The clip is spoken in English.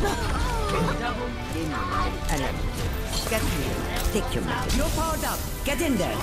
Double in. Get here. Take your man. You're powered up. Get in there.